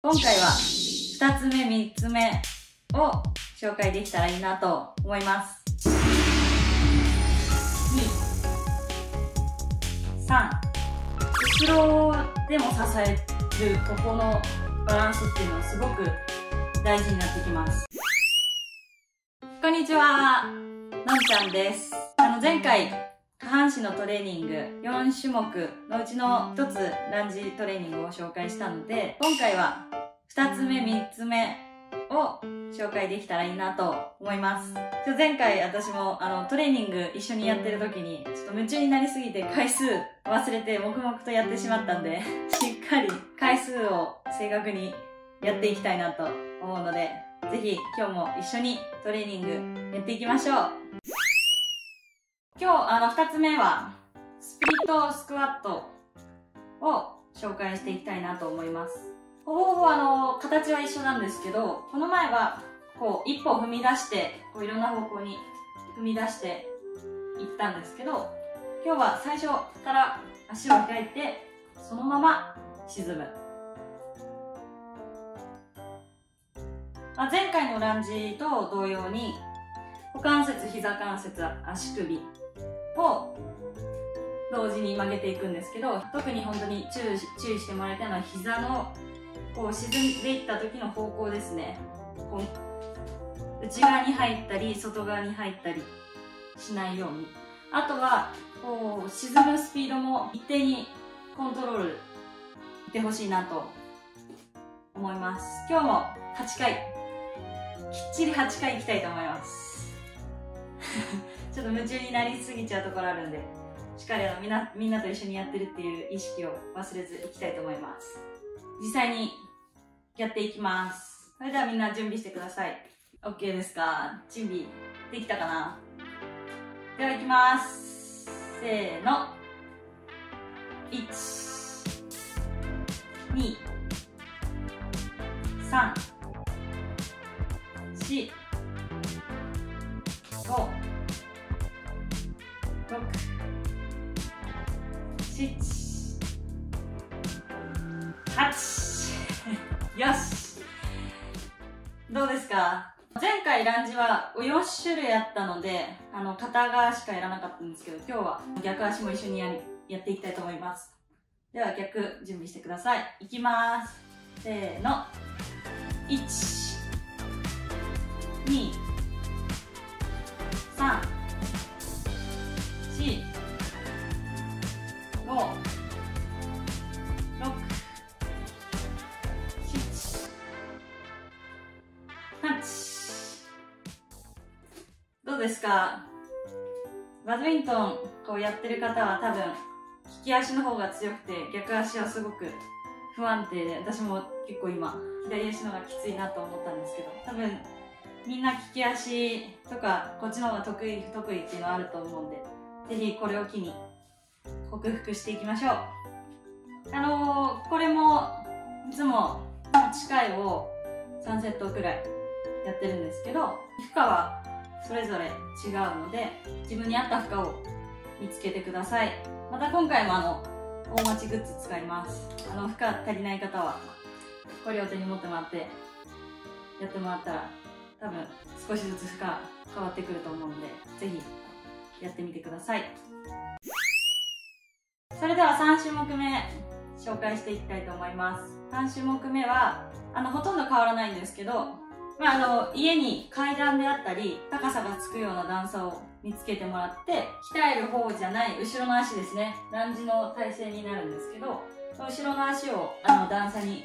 今回は2つ目3つ目を紹介できたらいいなと思います。23後ろでも支えるここのバランスっていうのはすごく大事になってきます。こんにちはのんちゃんです。あの前回下半身のトレーニング4種目のうちの1つランジトレーニングを紹介したので今回は2つ目3つ目を紹介できたらいいなと思います。前回私もあのトレーニング一緒にやってる時にちょっと夢中になりすぎて回数忘れて黙々とやってしまったんでしっかり回数を正確にやっていきたいなと思うのでぜひ今日も一緒にトレーニングやっていきましょう。今日あの2つ目はスプリットスクワットを紹介していきたいなと思います。ほぼほぼあの形は一緒なんですけどこの前はこう一歩踏み出してこういろんな方向に踏み出していったんですけど今日は最初から足を開いてそのまま沈む、まあ、前回のランジと同様に股関節膝関節足首を同時に曲げていくんですけど特に本当に注意注意してもらいたいのは膝のこう沈んでいった時の方向ですね。こう内側に入ったり外側に入ったりしないように。あとはこう沈むスピードも一定にコントロールしてほしいなと思います。今日も8回きっちり8回いきたいと思います。ちょっと夢中になりすぎちゃうところあるんでしっかりあのみんなみんなと一緒にやってるっていう意識を忘れずいきたいと思います。実際にやっていきます。それではみんな準備してください。OK ですか？準備できたかな？ではいきます。せーの。1 2 3 4 5よし。どうですか？前回ランジは4種類あったのであの片側しかやらなかったんですけど今日は逆足も一緒にややっていきたいと思います。では逆準備してください。いきます。せーの。1 2どうですか？バドミントンこうやってる方は多分利き足の方が強くて逆足はすごく不安定で私も結構今左足の方がきついなと思ったんですけど多分みんな利き足とかこっちの方が得意不得意っていうのはあると思うんでぜひこれを機に克服していきましょう。あのー、これそれぞれ違うので自分に合った負荷を見つけてください。また今回もあの大町グッズ使います。あの負荷足りない方はこれを手に持ってもらってやってもらったら多分少しずつ負荷変わってくると思うのでぜひやってみてください。それでは3種目目紹介していきたいと思います。3種目目はあのほとんど変わらないんですけどまあ、あの家に階段であったり高さがつくような段差を見つけてもらって鍛える方じゃない後ろの足ですね。ランジの体勢になるんですけど後ろの足をあの段差に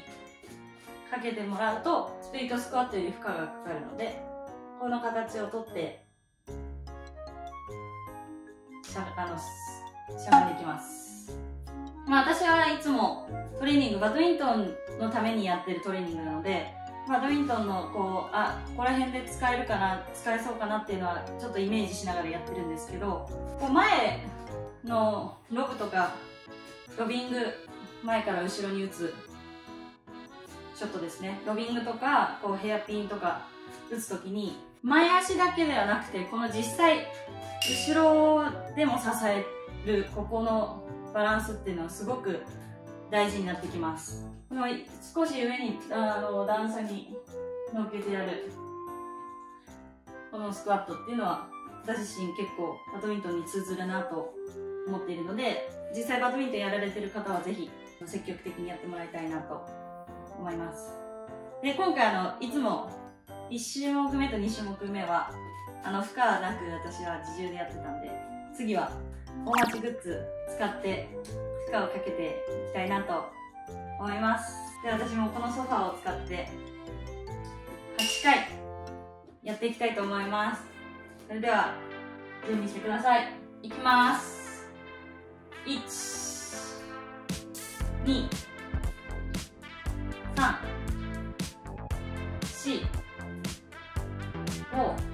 かけてもらうとスプリットスクワットより負荷がかかるのでこの形をとってしゃあのしゃがんでいきます。まあ私はいつもトレーニングバドミントンのためにやってるトレーニングなのでバドミントンのこうあここら辺で使えるかな使えそうかなっていうのはちょっとイメージしながらやってるんですけどこう前のロブとかロビング前から後ろに打つショットですね。ロビングとかこうヘアピンとか打つ時に前足だけではなくてこの実際後ろでも支えるここのバランスっていうのはすごく大事になってきます。少し上にあの段差に乗っけてやるこのスクワットっていうのは私自身結構バドミントンに通ずるなと思っているので実際バドミントンやられてる方はぜひ積極的にやってもらいたいなと思います。で今回あのいつも1種目目と2種目目はあの負荷なく私は自重でやってたんで次は大町グッズ使って負荷をかけていきたいなと思います。で私もこのソファーを使って8回やっていきたいと思います。それでは準備してください。いきます。1 2 3 4 5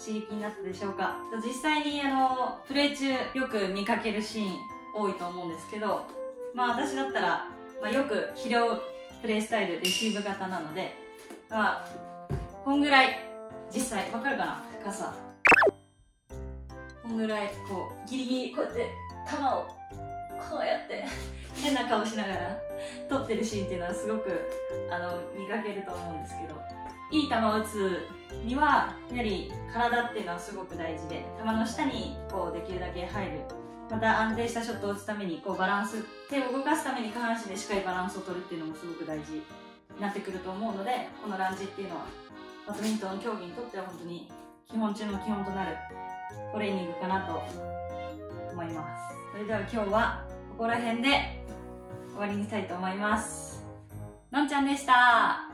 刺激になったでしょうか？実際にあのプレー中よく見かけるシーン多いと思うんですけどまあ私だったら、まあ、よく疲労プレースタイルレシーブ型なのでまあこんぐらい実際わかるかな？深さこんぐらいこうギリギリこうやって球をこうやって変な顔しながら撮ってるシーンっていうのはすごくあの見かけると思うんですけど。いい球を打つにはやはり体っていうのはすごく大事。で球の下にこうできるだけ入るまた安定したショットを打つためにこうバランス手を動かすために下半身でしっかりバランスを取るっていうのもすごく大事。になってくると思うのでこのランジっていうのはバドミントン競技にとっては本当に基本中の基本となる。トレーニングかなと思います。それでは今日はここら辺で終わりにしたいと思います。のんちゃんでした。